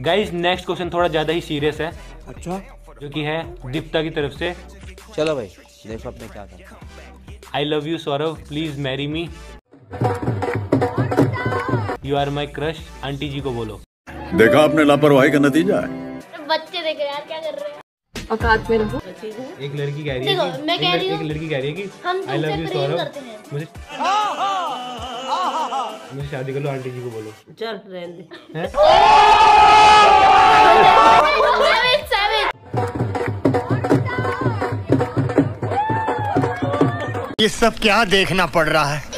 Guys next question थोड़ा ज़्यादा ही serious है। अच्छा। जो कि है दीप्ता की तरफ़ से। चलो भाई देखो अपने क्या था I love you Saurabh please marry me you are my crush aunty जी को बोलो। देखा आपने लापरवाही का नतीजा है। बच्चे देख रहे हैं यार क्या कर रहे हैं? औकात में रहो एक लड़की कह रही है कि- मैं एक कह रही हूँ, एक लड़की कह रही है कि आई लव यू सौरभ मुझे मुझे शादी कर लो आंटी जी को बोलो। चल रहने दे. ये सब क्या देखना पड़ रहा है?